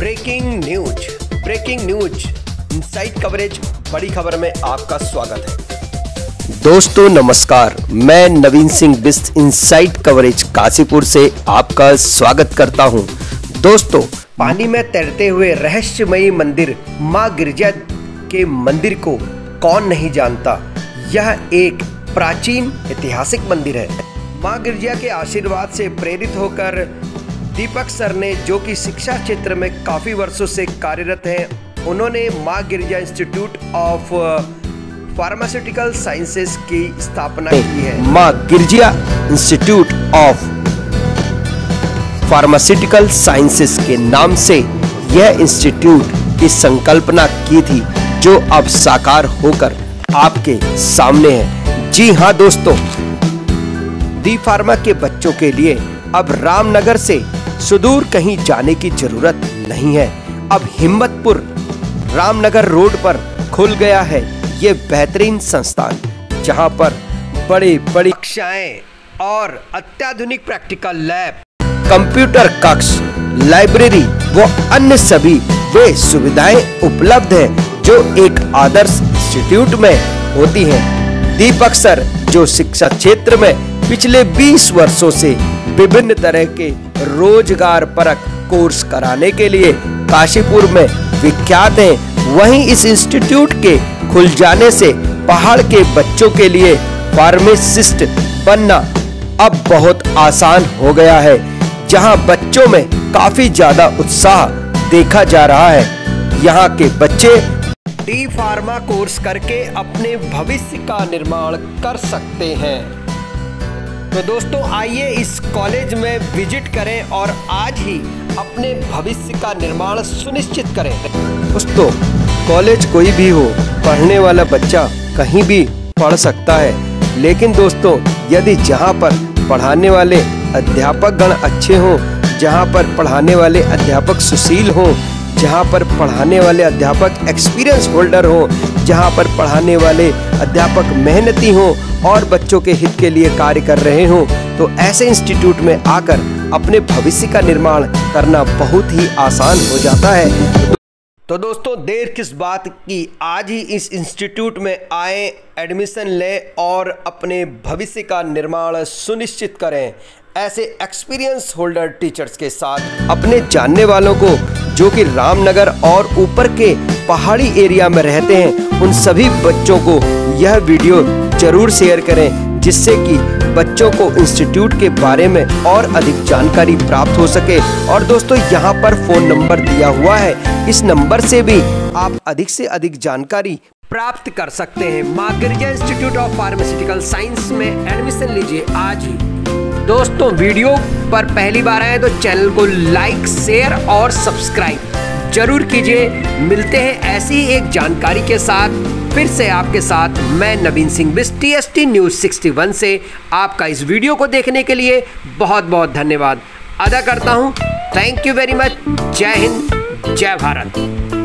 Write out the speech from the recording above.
Breaking news. Breaking news. Inside coverage बड़ी खबर में आपका स्वागत है। दोस्तों नमस्कार। मैं नवीन सिंह बिस्ट इनसाइड कवरेज काशीपुर से आपका स्वागत करता हूँ। दोस्तों पानी में तैरते हुए रहस्यमयी मंदिर माँ गिरजा के मंदिर को कौन नहीं जानता? यह एक प्राचीन ऐतिहासिक मंदिर है। माँ गिरजा के आशीर्वाद से प्रेरित होकर दीपक सर ने, जो कि शिक्षा क्षेत्र में काफ़ी वर्षों से कार्यरत हैं, उन्होंने Maa Girja institute of pharmaceutical sciences की स्थापना की है। Maa Girja institute of pharmaceutical sciences के नाम से यह इंस्टीट्यूट की संकल्पना की थी, जो अब साकार होकर आपके सामने है। जी हाँ दोस्तों दी फार्मा के बच्चों के लिए अब रामनगर से सुदूर कहीं जाने की ज़रूरत नहीं है। अब हिम्मतपुर, रामनगर रोड पर खुल गया है ये बेहतरीन संस्थान, जहाँ पर बड़ी बड़ी कक्षाएँ और अत्याधुनिक प्रैक्टिकल लैब, कंप्यूटर कक्ष, लाइब्रेरी व अन्य सभी वे सुविधाएँ उपलब्ध हैं जो एक आदर्श इंस्टीट्यूट में होती हैं। दीपक सर, जो शिक्षा क्षेत्र में पिछले 20 वर्षों से विभिन्न तरह के रोज़गार परक कोर्स कराने के लिए काशीपुर में विख्यात हैं। वहीं इस इंस्टीट्यूट के खुल जाने से पहाड़ के बच्चों के लिए फार्मेसिस्ट बनना अब बहुत आसान हो गया है, जहाँ बच्चों में काफ़ी ज़्यादा उत्साह देखा जा रहा है। यहाँ के बच्चे डी फार्मा कोर्स करके अपने भविष्य का निर्माण कर सकते हैं। तो दोस्तों, आइए इस कॉलेज में विज़िट करें और आज ही अपने भविष्य का निर्माण सुनिश्चित करें। दोस्तों, कॉलेज कोई भी हो, पढ़ने वाला बच्चा कहीं भी पढ़ सकता है। लेकिन दोस्तों, यदि जहाँ पर पढ़ाने वाले अध्यापक गण अच्छे हों, जहाँ पर पढ़ाने वाले अध्यापक सुशील हों, जहाँ पर पढ़ाने वाले अध्यापक एक्सपीरियंस होल्डर हों जहाँ पर पढ़ाने वाले अध्यापक मेहनती हों और बच्चों के हित के लिए कार्य कर रहे हों तो ऐसे इंस्टीट्यूट में आकर अपने भविष्य का निर्माण करना बहुत ही आसान हो जाता है। तो दोस्तों, देर किस बात की? आज ही इस इंस्टीट्यूट में आए, एडमिशन लें और अपने भविष्य का निर्माण सुनिश्चित करें। ऐसे एक्सपीरियंस होल्डर टीचर्स के साथ अपने जानने वालों को, जो कि रामनगर और ऊपर के पहाड़ी एरिया में रहते हैं उन सभी बच्चों को यह वीडियो ज़रूर शेयर करें, जिससे कि बच्चों को इंस्टीट्यूट के बारे में और अधिक जानकारी प्राप्त हो सके। और दोस्तों, यहाँ पर फ़ोन नंबर दिया हुआ है। इस नंबर से भी आप अधिक से अधिक जानकारी प्राप्त कर सकते हैं। Maa Girja institute of pharmaceutical science में एडमिशन लीजिए आज ही। दोस्तों, वीडियो पर पहली बार आए तो चैनल को लाइक, शेयर और सब्सक्राइब। ज़रूर कीजिए। मिलते हैं ऐसी एक जानकारी के साथ। फिर से आपके साथ मैं Naveen Singh Bist S T news sixty one से आपका इस वीडियो को देखने के लिए बहुत बहुत धन्यवाद। अदा करता हूँ। थैंक यू वेरी मच जय हिंद। जय भारत।